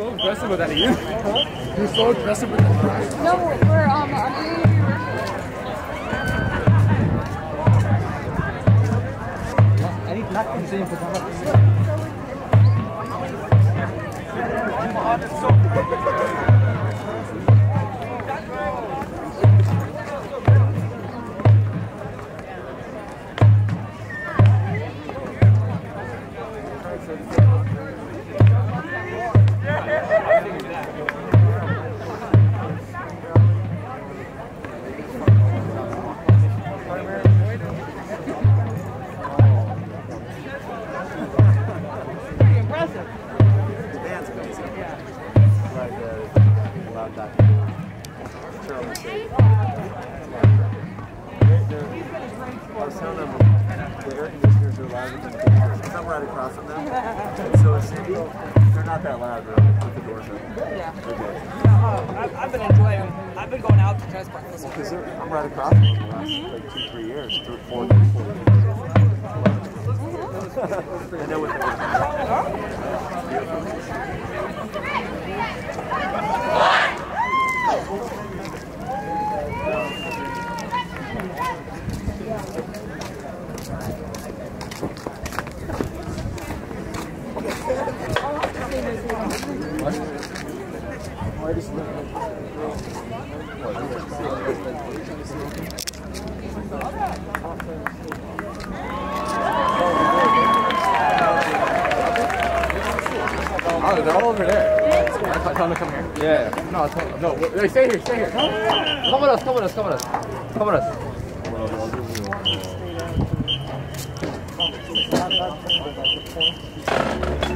so aggressive with that, Ian. You're so aggressive with that. No, we're um, I'm Any nothing saying for Band's loud back. Charlie State. Our sound them, the air conditioners are loud. Because I'm right across from them. And so is Cindy. They're not that loud, though, with the doors open. Yeah. They're good. Uh, I've, I've been enjoying. I've been going out to test breakfast. Because they're- I'm right across from them the last like two, three years, three, four, three, four years. I know what Oh, they're all over there. Tell them to come here. Yeah. No, no. Stay here. Stay here. Come with us. Come with us. Come with us. Come with us. Come with.